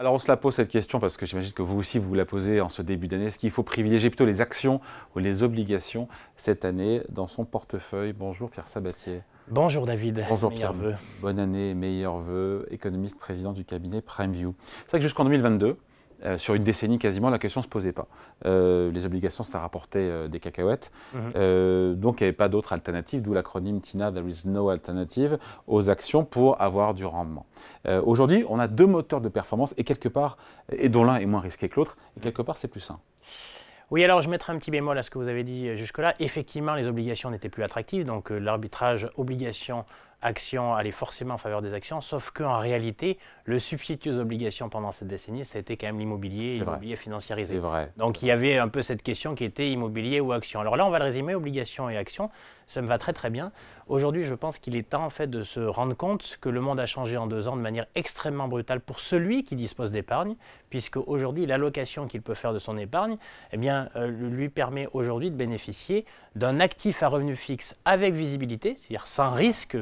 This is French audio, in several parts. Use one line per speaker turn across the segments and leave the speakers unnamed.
Alors on se la pose cette question parce que j'imagine que vous aussi vous la posez en ce début d'année. Est-ce qu'il faut privilégier plutôt les actions ou les obligations cette année dans son portefeuille? Bonjour Pierre Sabatier.
Bonjour David.
Bonjour Pierre. Bonne année, meilleurs vœux, économiste président du cabinet PrimeView. C'est vrai que jusqu'en 2022, euh, sur une décennie quasiment, la question ne se posait pas. Euh, les obligations, ça rapportait euh, des cacahuètes. Mhm. donc il n'y avait pas d'autre alternative, d'où l'acronyme TINA, There is no alternative, aux actions pour avoir du rendement. Aujourd'hui, on a deux moteurs de performance et quelque part, et dont l'un est moins risqué que l'autre, et quelque part c'est plus sain.
Oui, alors je mettrai un petit bémol à ce que vous avez dit jusque-là. Effectivement, les obligations n'étaient plus attractives, donc l'arbitrage obligation action allait forcément en faveur des actions, sauf qu'en réalité, le substitut aux obligations pendant cette décennie, ça a été quand même l'immobilier, l'immobilier financiarisé.
Vrai.
Donc il y avait un peu cette question qui était immobilier ou action. Alors là, on va le résumer, obligations et actions, ça me va très très bien. Aujourd'hui, je pense qu'il est temps en fait de se rendre compte que le monde a changé en deux ans de manière extrêmement brutale pour celui qui dispose d'épargne, puisque aujourd'hui, l'allocation qu'il peut faire de son épargne, eh bien, euh, lui permet aujourd'hui de bénéficier d'un actif à revenu fixe avec visibilité, c'est-à-dire sans risque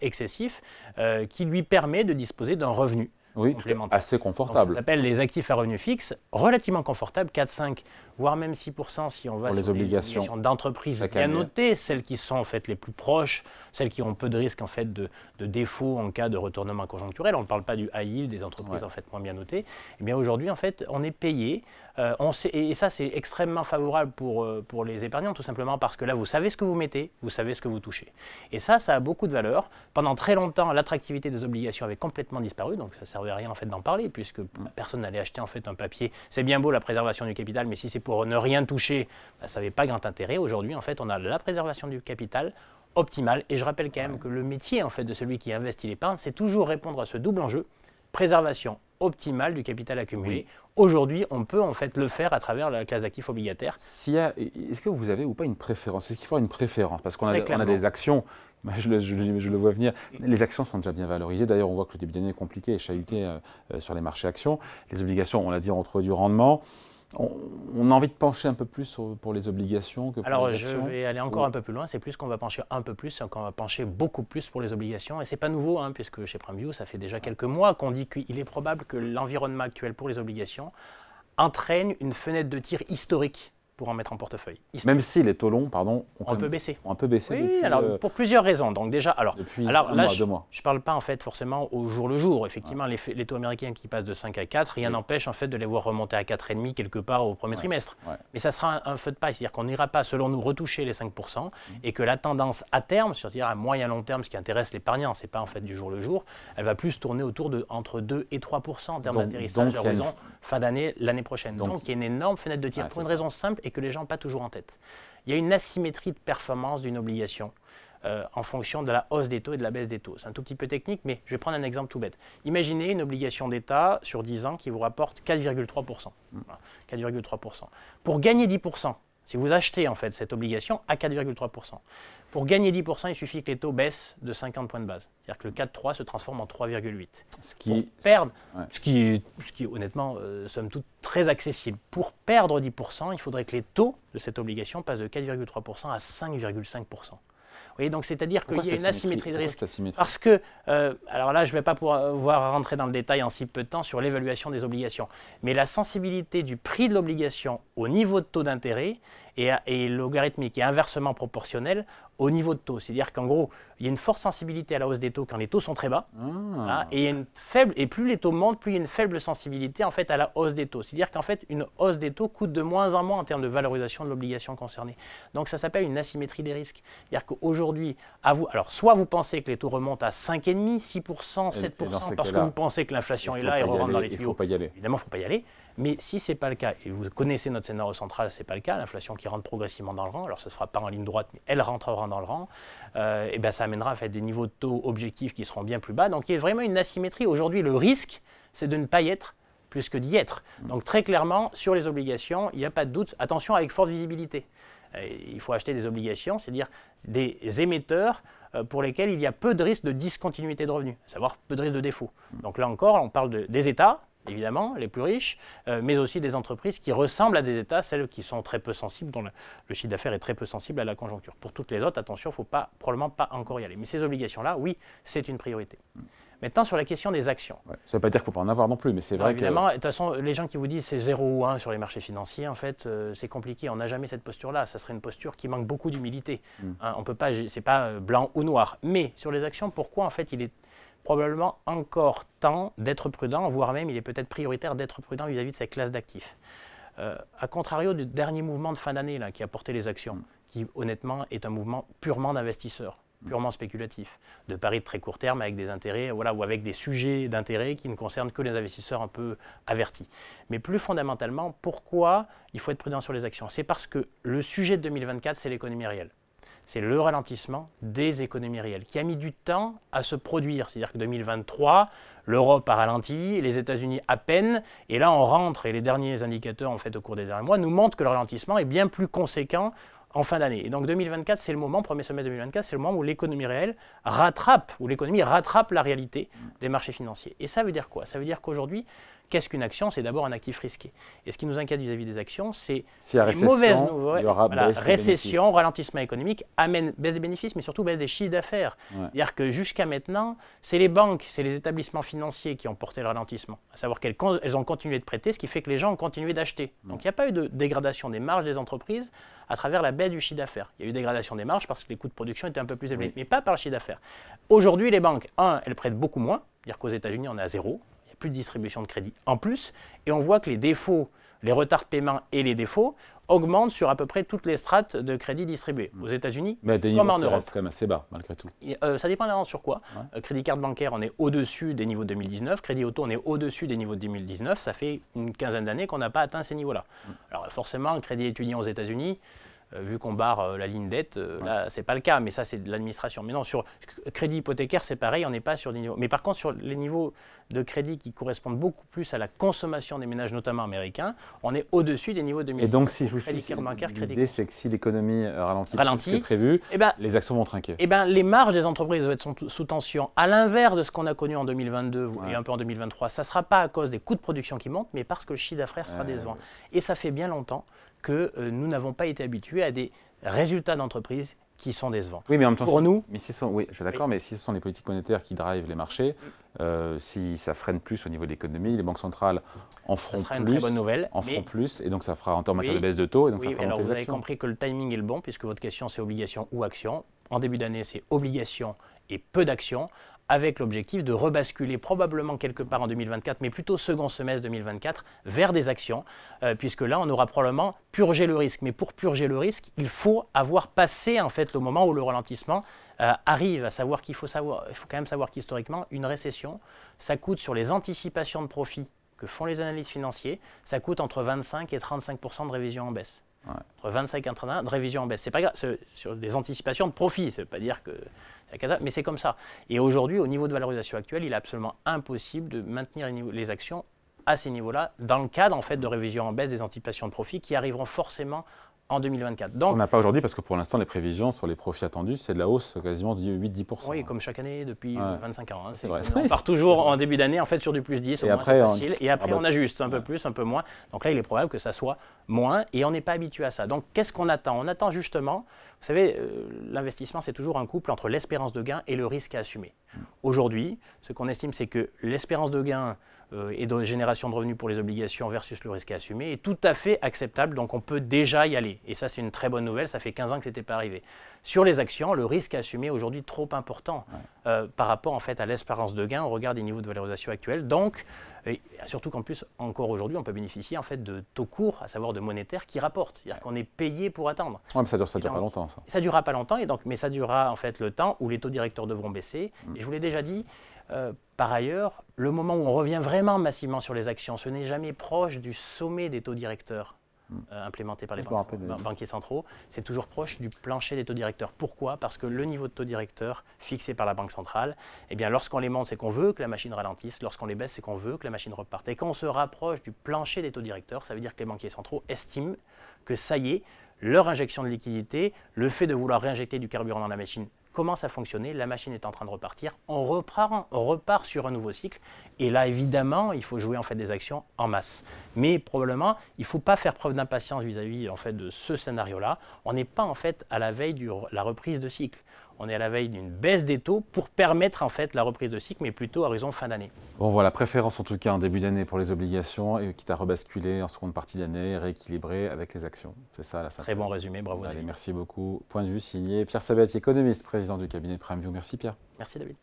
excessif euh, qui lui permet de disposer d'un revenu.
Oui, assez confortable.
ça s'appelle les actifs à revenu fixe, relativement confortables, 4, 5, voire même 6% si on va
sur les obligations,
d'entreprise bien notées, celles qui sont en fait les plus proches, celles qui ont peu de risques en fait de, de défaut en cas de retournement conjoncturel. On ne parle pas du high yield, des entreprises en fait moins bien notées. Eh bien aujourd'hui en fait on est payé, euh, on sait, et ça c'est extrêmement favorable pour, euh, pour les épargnants tout simplement parce que là vous savez ce que vous mettez, vous savez ce que vous touchez. Et ça, ça a beaucoup de valeur. Pendant très longtemps, l'attractivité des obligations avait complètement disparu, donc ça servait à rien en fait d'en parler puisque mm. personne n'allait acheter en fait un papier. C'est bien beau la préservation du capital, mais si c'est pour ne rien toucher, bah, ça n'avait pas grand intérêt. Aujourd'hui, en fait, on a la préservation du capital optimale. Et je rappelle quand même que le métier en fait de celui qui investit l'épargne, c'est toujours répondre à ce double enjeu préservation optimale du capital accumulé. Aujourd'hui, on peut en fait le faire à travers la classe d'actifs obligataires.
Est-ce que vous avez ou pas une préférence? Est-ce qu'il faut une préférence? Parce qu'on a, a, des actions je le, je, le, vois venir. Les actions sont déjà bien valorisées. D'ailleurs, on voit que le début d'année est compliqué et chahuté euh, euh, sur les marchés actions. Les obligations, on l'a dit, ont retrouvé du rendement. On, a envie de pencher un peu plus pour les obligations que pour
Alors,
les actions.
Alors, je vais aller encore un peu plus loin. C'est plus qu'on va pencher un peu plus, qu'on va pencher beaucoup plus pour les obligations. Et c'est pas nouveau, hein, puisque chez PrimeView, ça fait déjà quelques mois qu'on dit qu'il est probable que l'environnement actuel pour les obligations entraîne une fenêtre de tir historique pour en mettre en portefeuille.
Même si les taux longs, pardon,
ont, un peu baissé.
un peu baissé.
Oui, alors euh, pour plusieurs raisons. Donc déjà, alors, alors là, je ne parle pas en fait forcément au jour le jour. Effectivement, les, les, taux américains qui passent de 5 à 4, rien n'empêche en fait de les voir remonter à 4,5 quelque part au premier trimestre. Mais ça sera un, feu de paille, c'est-à-dire qu'on n'ira pas, selon nous, retoucher les 5% mmh. et que la tendance à terme, c'est-à-dire à moyen long terme, ce qui intéresse l'épargnant, c'est pas en fait du jour le jour, elle va plus tourner autour de entre 2 et 3% en termes d'atterrissage à horizon fin d'année l'année prochaine. Donc, il y a une énorme fenêtre de tir pour une raison simple et que les gens pas toujours tête. Il y a une asymétrie de performance d'une obligation euh, en fonction de la hausse des taux et de la baisse des taux. C'est un tout petit peu technique, mais je vais prendre un exemple tout bête. Imaginez une obligation d'État sur 10 ans qui vous rapporte 4,3%. 4,3%. Pour gagner 10%, si vous achetez en fait cette obligation à 4,3%, pour gagner 10%, il suffit que les taux baissent de 50 points de base. C'est-à-dire que le 4,3 se transforme en 3,8. Ce qui perdre, ce, qui est, ce qui honnêtement, euh, somme toute, très accessible. Pour perdre 10%, il faudrait que les taux de cette obligation passent de 4,3% à 5,5% voyez, donc c'est-à-dire qu'il y a une asymétrie de risque. Parce que, euh, alors là, je ne vais pas pouvoir rentrer dans le détail en si peu de temps sur l'évaluation des obligations, mais la sensibilité du prix de l'obligation au niveau de taux d'intérêt et, et logarithmique et inversement proportionnel au niveau de taux. C'est-à-dire qu'en gros, il y a une forte sensibilité à la hausse des taux quand les taux sont très bas. Ah. et, une faible, et plus les taux montent, plus il y a une faible sensibilité en fait, à la hausse des taux. C'est-à-dire qu'en fait, une hausse des taux coûte de moins en moins en termes de valorisation de l'obligation concernée. Donc ça s'appelle une asymétrie des risques. C'est-à-dire qu'aujourd'hui, à vous, alors soit vous pensez que les taux remontent à 5,5, 6%, 7%, parce que vous pensez que l'inflation est là et rentre dans les tuyaux.
Il faut pas y aller.
Évidemment, il ne faut pas y aller. Mais si ce n'est pas le cas, et vous connaissez notre scénario central, ce n'est pas le cas, l'inflation qui rentre progressivement dans le rang, alors ce ne sera pas en ligne droite, mais elle rentrera dans le rang, euh, et bien ça amènera à fait, des niveaux de taux objectifs qui seront bien plus bas. Donc il y a vraiment une asymétrie. Aujourd'hui, le risque, c'est de ne pas y être plus que d'y être. Donc très clairement, sur les obligations, il n'y a pas de doute. Attention avec forte visibilité. Euh, il faut acheter des obligations, c'est-à-dire des émetteurs euh, pour lesquels il y a peu de risque de discontinuité de revenus, à savoir peu de risque de défaut. Donc là encore, on parle de, des États, évidemment, les plus riches, euh, mais aussi des entreprises qui ressemblent à des États, celles qui sont très peu sensibles, dont le, chiffre d'affaires est très peu sensible à la conjoncture. Pour toutes les autres, attention, il ne faut pas, probablement pas encore y aller. Mais ces obligations-là, oui, c'est une priorité. Maintenant, sur la question des actions.
ça ne veut pas dire qu'il ne faut pas en avoir non plus, mais c'est vrai
évidemment, de toute façon, les gens qui vous disent c'est 0 ou 1 sur les marchés financiers, en fait, euh, c'est compliqué. On n'a jamais cette posture-là. Ça serait une posture qui manque beaucoup d'humilité. Hmm. Hein, on peut pas, c'est pas euh, blanc ou noir. Mais sur les actions, pourquoi en fait il est probablement encore temps d'être prudent, voire même il est peut-être prioritaire d'être prudent vis-à-vis de cette classe d'actifs. Euh, a contrario du dernier mouvement de fin d'année qui a porté les actions, qui honnêtement est un mouvement purement d'investisseurs purement spéculatif, de paris de très court terme avec des intérêts, voilà, ou avec des sujets d'intérêt qui ne concernent que les investisseurs un peu avertis. Mais plus fondamentalement, pourquoi il faut être prudent sur les actions? C'est parce que le sujet de 2024, c'est l'économie réelle. C'est le ralentissement des économies réelles qui a mis du temps à se produire. C'est-à-dire que 2023, l'Europe a ralenti, les États-Unis à peine, et là on rentre, et les derniers indicateurs en fait au cours des derniers mois nous montrent que le ralentissement est bien plus conséquent en fin d'année. Et donc 2024, c'est le moment, premier semestre 2024, c'est le moment où l'économie réelle rattrape, où l'économie rattrape la réalité des marchés financiers. Et ça veut dire quoi? Ça veut dire qu'aujourd'hui, qu'est-ce qu'une action? C'est d'abord un actif risqué. Et ce qui nous inquiète vis-à-vis des actions, c'est
si les mauvaises nouvelles. Voilà,
récession, ralentissement économique, amène baisse des bénéfices, mais surtout baisse des chiffres d'affaires. C'est-à-dire que jusqu'à maintenant, c'est les banques, c'est les établissements financiers qui ont porté le ralentissement. À savoir qu'elles ont continué de prêter, ce qui fait que les gens ont continué d'acheter. Donc il n'y a pas eu de dégradation des marges des entreprises à travers la baisse du chiffre d'affaires. Il y a eu dégradation des marges parce que les coûts de production étaient un peu plus élevés, mais pas par le chiffre d'affaires. Aujourd'hui, les banques, un, elles prêtent beaucoup moins, c'est-à-dire qu'aux États-Unis, on est à zéro, plus de distribution de crédit en plus, et on voit que les défauts, les retards de paiement et les défauts augmentent sur à peu près toutes les strates de crédit distribuées aux États-Unis comme en Europe.
C'est quand même assez bas malgré tout.
Euh, ça dépend sur quoi. Euh, crédit carte bancaire, on est au-dessus des niveaux de 2019. Crédit auto, on est au-dessus des niveaux de 2019. Ça fait une quinzaine d'années qu'on n'a pas atteint ces niveaux-là. Mm. Alors forcément, le crédit étudiant aux États-Unis, vu qu'on barre euh, la ligne dette, euh, là, c'est pas le cas, mais ça, c'est de l'administration. Mais non, sur crédit hypothécaire, c'est pareil, on n'est pas sur des niveaux. Mais par contre, sur les niveaux de crédit qui correspondent beaucoup plus à la consommation des ménages, notamment américains, on est au-dessus des niveaux de
Et donc, si je vous suis, l'idée, c'est que si l'économie ralentit, ralentit plus que prévu, eh ben, les actions vont trinquer.
Eh ben, les marges des entreprises vont être sous tension. À l'inverse de ce qu'on a connu en 2022 et un peu en 2023, ça ne sera pas à cause des coûts de production qui montent, mais parce que le chiffre d'affaires sera décevant. Et ça fait bien longtemps que euh, nous n'avons pas été habitués à des résultats d'entreprise qui sont décevants.
Oui, mais en même temps, pour nous, mais si sont, oui, je suis d'accord, mais si ce sont les politiques monétaires qui drivent les marchés, euh, si ça freine plus au niveau de l'économie, les banques centrales en feront plus, une très bonne nouvelle, en feront plus, et donc ça fera en matière de baisse de taux, et donc ça fera
alors vous avez compris que le timing est le bon, puisque votre question c'est obligation ou action. En début d'année, c'est obligation et peu d'actions avec l'objectif de rebasculer probablement quelque part en 2024, mais plutôt second semestre 2024, vers des actions, euh, puisque là, on aura probablement purgé le risque. Mais pour purger le risque, il faut avoir passé en fait le moment où le ralentissement euh, arrive, à savoir qu'il faut il faut quand même savoir qu'historiquement, une récession, ça coûte sur les anticipations de profit que font les analystes financiers, ça coûte entre 25 et 35% de révision en baisse. Entre 25 et 31 de révision en baisse. C'est pas grave, sur des anticipations de profit, ça veut pas dire que mais c'est comme ça. Et aujourd'hui, au niveau de valorisation actuelle, il est absolument impossible de maintenir les actions à ces niveaux-là, dans le cadre en fait de révision en baisse des anticipations de profit qui arriveront forcément en 2024.
Donc, on n'a pas aujourd'hui parce que pour l'instant, les prévisions sur les profits attendus, c'est de la hausse quasiment de 8-10%.
Oui, comme chaque année depuis 25 ans. Hein, vrai. On part toujours en début d'année en fait sur du plus 10, et après, facile, et après ah bah, on ajuste un peu plus, un peu moins. Donc là, il est probable que ça soit moins et on n'est pas habitué à ça. Donc qu'est-ce qu'on attend? On attend justement, vous savez, euh, l'investissement, c'est toujours un couple entre l'espérance de gain et le risque à assumer. Aujourd'hui, ce qu'on estime, c'est que l'espérance de gain euh, et de génération de revenus pour les obligations versus le risque à assumer est tout à fait acceptable. Donc on peut déjà y aller. Et ça, c'est une très bonne nouvelle. Ça fait 15 ans que ce n'était pas arrivé. Sur les actions, le risque à assumer est aujourd'hui trop important euh, par rapport en fait à l'espérance de gain au regard des niveaux de valorisation actuels. Donc, surtout qu'en plus, encore aujourd'hui, on peut bénéficier en fait de taux courts, à savoir de monétaires qui rapportent. C'est-à-dire qu'on est payé pour attendre.
Oui, mais ça ne dure, ça dure pas longtemps. Ça.
ça durera pas longtemps, et donc, mais ça durera en fait le temps où les taux directeurs devront baisser. Mm. Et je vous l'ai déjà dit, euh, par ailleurs, le moment où on revient vraiment massivement sur les actions, ce n'est jamais proche du sommet des taux directeurs. Euh, implémentés par les banquiers centraux, c'est toujours proche du plancher des taux directeurs. Pourquoi? Parce que le niveau de taux directeur fixé par la Banque centrale, eh bien, lorsqu'on les monte, c'est qu'on veut que la machine ralentisse, lorsqu'on les baisse, c'est qu'on veut que la machine reparte. Et quand on se rapproche du plancher des taux directeurs, ça veut dire que les banquiers centraux estiment que ça y est, leur injection de liquidité, le fait de vouloir réinjecter du carburant dans la machine commence à fonctionner, la machine est en train de repartir, on repart, on repart sur un nouveau cycle. Et là, évidemment, il faut jouer en fait des actions en masse. Mais probablement, il ne faut pas faire preuve d'impatience vis-à-vis en fait de ce scénario-là. On n'est pas en fait à la veille de la reprise de cycle on est à la veille d'une baisse des taux pour permettre en fait la reprise de cycle, mais plutôt à raison fin d'année.
Bon voilà, préférence en tout cas en début d'année pour les obligations et quitte à rebasculer en seconde partie d'année, rééquilibrer avec les actions. C'est ça la synthèse.
Très bon résumé, bravo.
Allez, merci beaucoup. Point de vue signé Pierre Sabatier, économiste, président du cabinet PrimeView. Merci Pierre.
Merci David.